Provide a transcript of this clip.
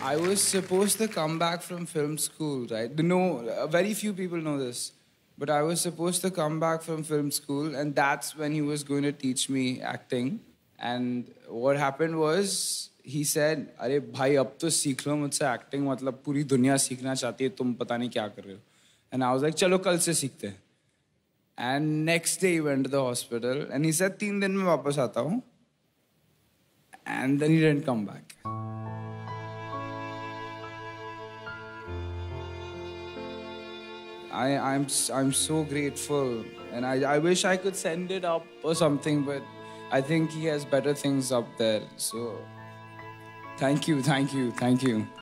I was supposed to come back from film school, right? No, uh, very few people know this. But I was supposed to come back from film school, and that's when he was going to teach me acting. And what happened was, he said, अरे भाई अब तो सीख लो मुझसे acting मतलब पूरी दुनिया सीखना चाहती है तुम पता नहीं क्या कर रहे हो एंड आई वाज लाइक चलो कल से सीखते हैं and next day he went to the hospital and he said तीन दिन में वापस आता हूँ and then he didn't come back I, I'm I'm so grateful, and I, I wish I could send it up or something, but I think he has better things up there. So, thank you, thank you, thank you.